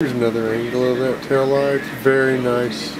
Here's another angle of that tail light. Very nice.